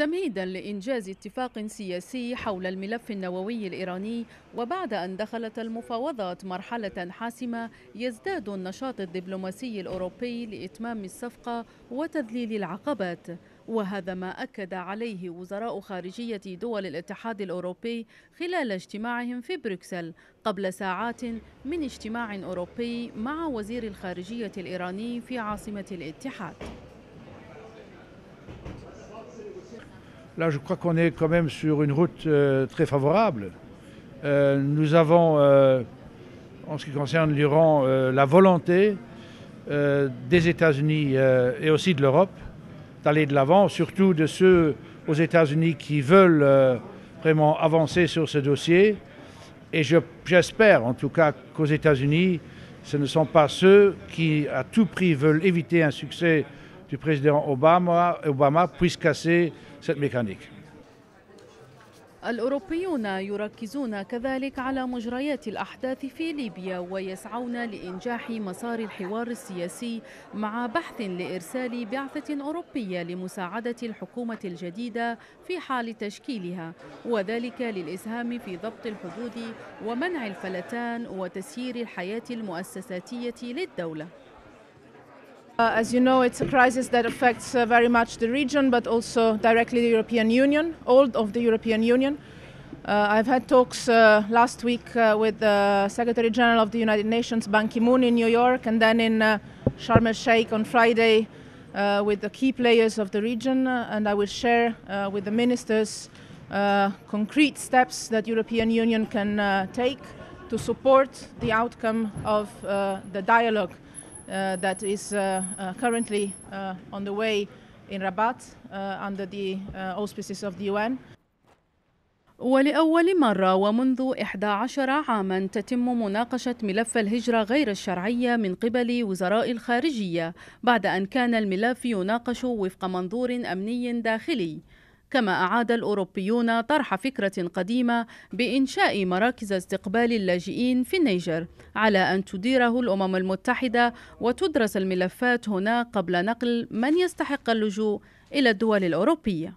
تمهيدا لإنجاز اتفاق سياسي حول الملف النووي الإيراني وبعد أن دخلت المفاوضات مرحلة حاسمة يزداد النشاط الدبلوماسي الأوروبي لإتمام الصفقة وتذليل العقبات. وهذا ما أكد عليه وزراء خارجية دول الاتحاد الأوروبي خلال اجتماعهم في بروكسل قبل ساعات من اجتماع أوروبي مع وزير الخارجية الإيراني في عاصمة الاتحاد. Là, je crois qu'on est quand même sur une route euh, très favorable. Euh, nous avons, euh, en ce qui concerne l'Iran, la volonté des États-Unis et aussi de l'Europe d'aller de l'avant, surtout de ceux aux États-Unis qui veulent vraiment avancer sur ce dossier. Et j'espère en tout cas qu'aux États-Unis, ce ne sont pas ceux qui à tout prix veulent éviter un succès du président Obama, Obama puisse casser cette mécanique. الأوروبيون يركزون كذلك على مجريات الأحداث في ليبيا ويسعون لإنجاح مسار الحوار السياسي مع بحث لإرسال بعثة أوروبية لمساعدة الحكومة الجديدة في حال تشكيلها وذلك للإسهام في ضبط الحدود ومنع الفلتان وتسيير الحياة المؤسساتية للدولة Uh, as you know, it's a crisis that affects uh, very much the region, but also directly the European Union, all of the European Union. Uh, I've had talks uh, last week uh, with the Secretary General of the United Nations, Ban Ki moon, in New York, and then in uh, Sharm el Sheikh on Friday with the key players of the region. and I will share with the ministers concrete steps that European Union can take to support the outcome of the dialogue that is uh, uh, currently on the way in Rabat under the auspices of the UN. ولأول مرة ومنذ 11 عاما تتم مناقشة ملف الهجرة غير الشرعية من قبل وزراء الخارجية بعد أن كان الملف يناقش وفق منظور أمني داخلي كما أعاد الأوروبيون طرح فكرة قديمة بإنشاء مراكز استقبال اللاجئين في النيجر على أن تديره الأمم المتحدة وتدرس الملفات هنا قبل نقل من يستحق اللجوء إلى الدول الأوروبية.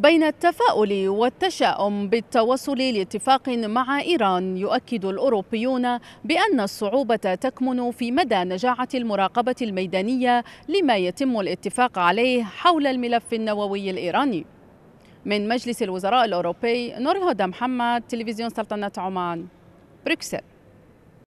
بين التفاؤل والتشاؤم بالتوصل لاتفاق مع إيران يؤكد الأوروبيون بأن الصعوبة تكمن في مدى نجاعة المراقبة الميدانية لما يتم الاتفاق عليه حول الملف النووي الإيراني. من مجلس الوزراء الأوروبي نور الهدى محمد تلفزيون سلطنة عمان بروكسل.